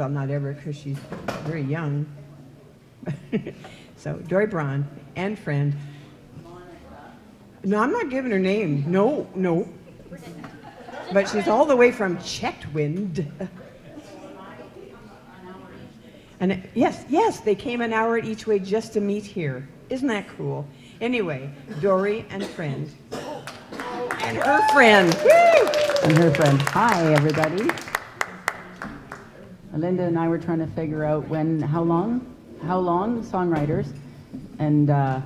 well, not ever, because she's very young. so Dori Braun and friend. No, I'm not giving her name. No, no. But she's all the way from Chetwynd. And yes, yes, they came an hour each way just to meet here. Isn't that cool? Anyway, Dori and friend. And her friend. Woo! and her friend. Hi, everybody. Linda and I were trying to figure out when, how long, how long songwriters, and uh,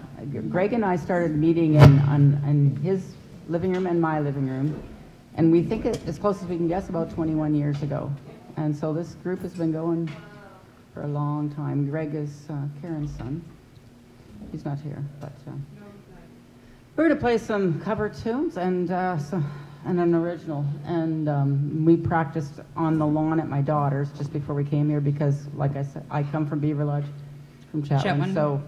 Greg and I started meeting in on, in his living room and my living room, and we think it, as close as we can guess about 21 years ago, and so this group has been going for a long time. Greg is uh, Karen's son. He's not here, but. Uh, we're going to play some cover tunes and, uh, so, and an original. And um, we practiced on the lawn at my daughter's just before we came here because, like I said, I come from Beaverlodge, from Chetwynd. Chetwynd. So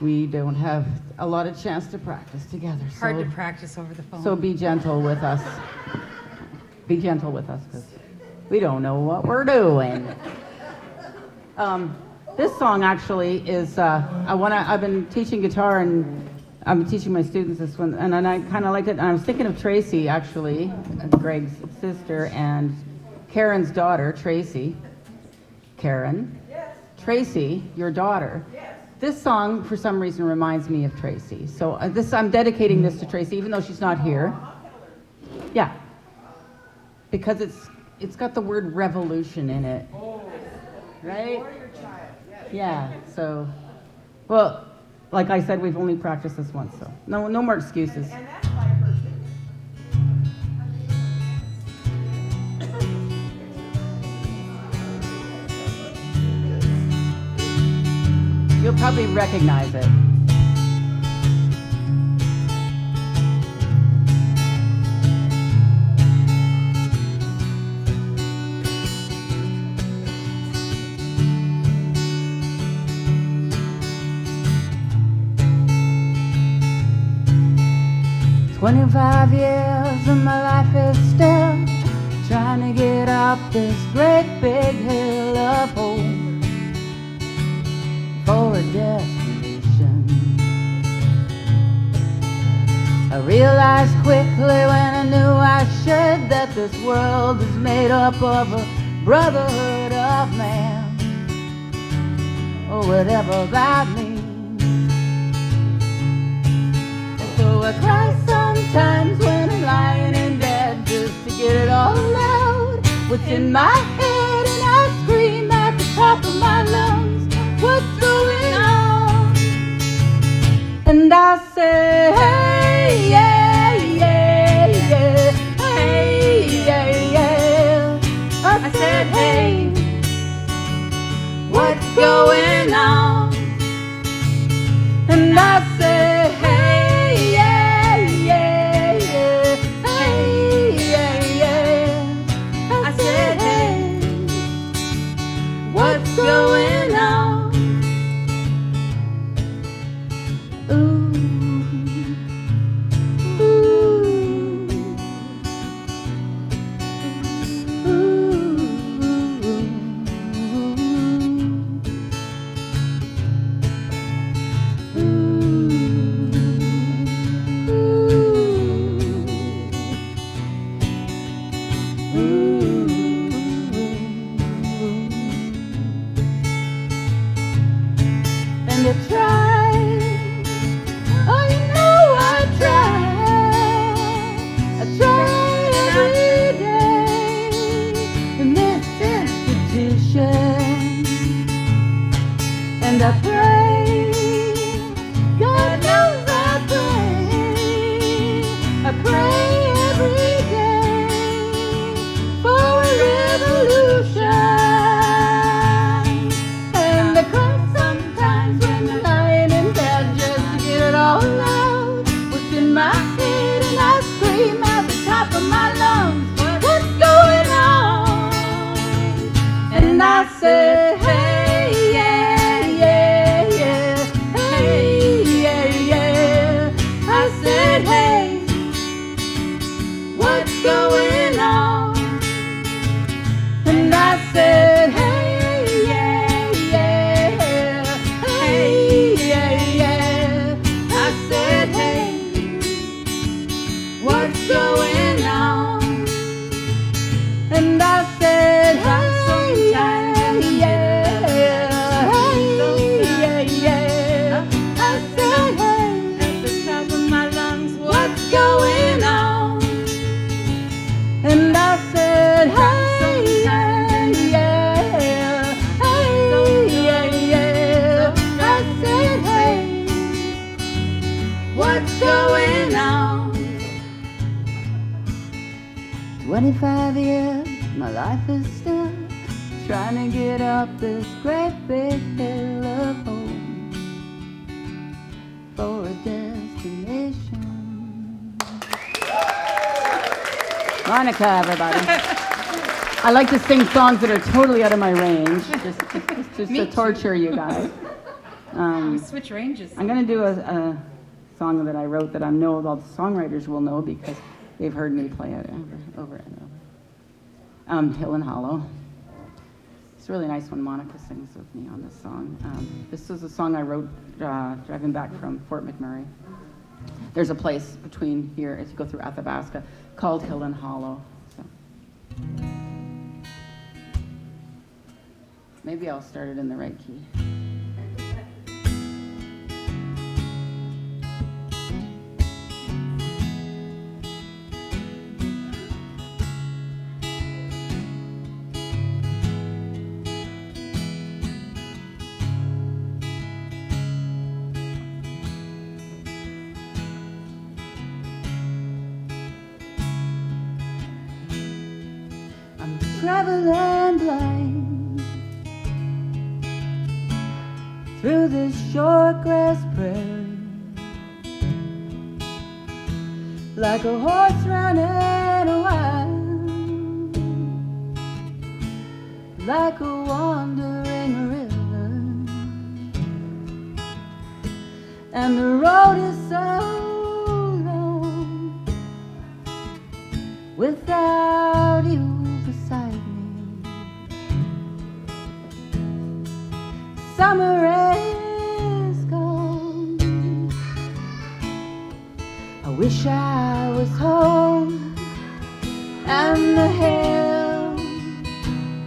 we don't have a lot of chance to practice together. Hard so, to practice over the phone. So be gentle with us. Be gentle with us because we don't know what we're doing. Um, this song actually is, uh, I wanna, I've been teaching guitar and I'm teaching my students this one, and, then I kind of liked it. And I was thinking of Tracy, actually, Greg's sister, and Karen's daughter, Tracy. Karen. Yes. Tracy, your daughter. Yes. This song, for some reason, reminds me of Tracy. So uh, this, I'm dedicating this to Tracy, even though she's not here. Yeah. Because it's, it's got the word revolution in it. Oh. Right? Yeah, so, well, like I said, we've only practiced this once, so no, no more excuses. You'll probably recognize it. Twenty-five years of my life is still trying to get up this great big hill of hope for a destination. I realized quickly when I knew I should that this world is made up of a brotherhood of man, or whatever that means. So I cry sometimes when I'm lying in bed just to get it all out. What's in my head and I scream at the top of my lungs. What's going on? And I say, hey, yeah, yeah, yeah, hey, yeah, yeah. I said, hey, what's going on? Trying to get up this great big hill of hope for a destination. Monica, everybody. I like to sing songs that are totally out of my range, just, just, just to torture you guys. Um, We switch ranges. I'm going to do a, a song that I wrote that I know all the songwriters will know because they've heard me play it over, over and over. Um, Hill and Hollow. It's really nice when Monica sings with me on this song. Um, this is a song I wrote uh, driving back from Fort McMurray. There's a place between here as you go through Athabasca called Hill and Hollow. So. Maybe I'll start it in the right key. Traveling blind through this short grass prairie, like a horse running wild, like a wandering river, and the road is so long without Summer is gone. I wish I was home and the hill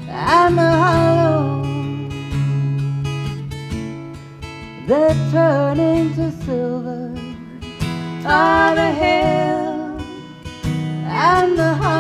and the hollow they're turning to silver. Ah, the hill and the hollow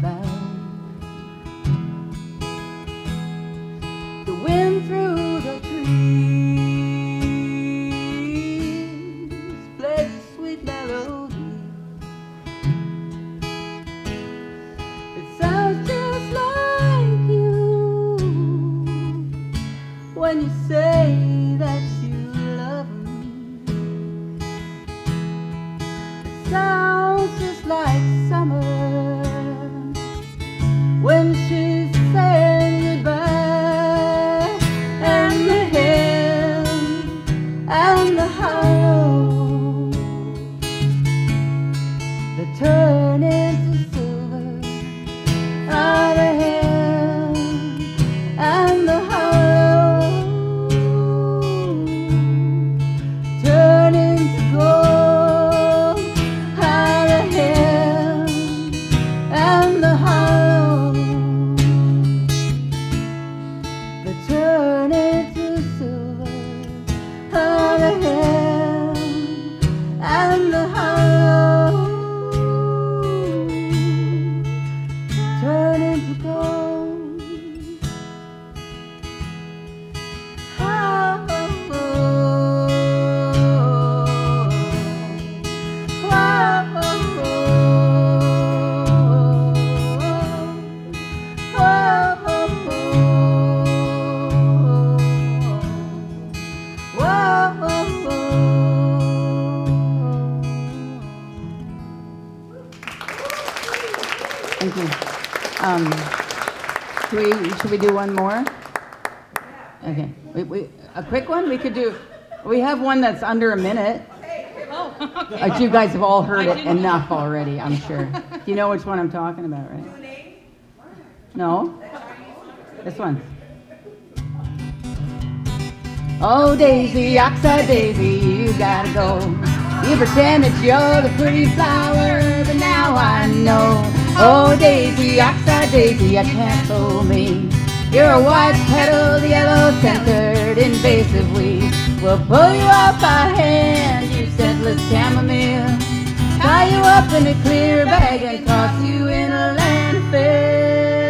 the. The wind through the trees plays a sweet melody. It sounds just like you when you say that you love me. It sounds Should we do one more? Okay, we, we, a quick one? We could do, we have one that's under a minute. Oh, okay. Like you guys have all heard it didn't- enough already, I'm sure. You know which one I'm talking about, right? No? This one. Oh, Daisy, oxeye Daisy, you gotta go. You pretend that you're the pretty flower, but now I know. Oh, Daisy, oxeye Daisy, I can't fool me. You're a white petaled, yellow centered, invasive weed. We'll pull you off by hand, you scentless chamomile. Tie you up in a clear bag and toss you in a landfill.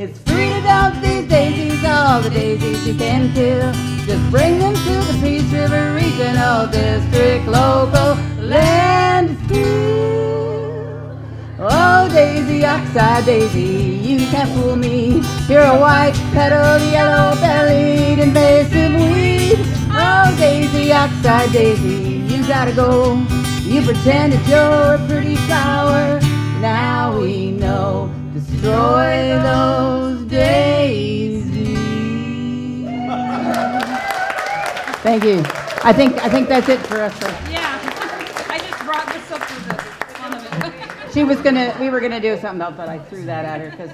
It's free to dump these daisies, all the daisies you can kill. Just bring them to the Peace River Regional District local landfill. Daisy, oxeye Daisy, you can't fool me. You're a white petaled, yellow bellied, invasive weed. Oh, Daisy, oxeye Daisy, you gotta go. You pretend that you're a pretty flower. Now we know. Destroy those daisies. Thank you. I think I think that's it for us. Yeah, I just brought this up for the. She was gonna, we were gonna do something else, but I threw that at her because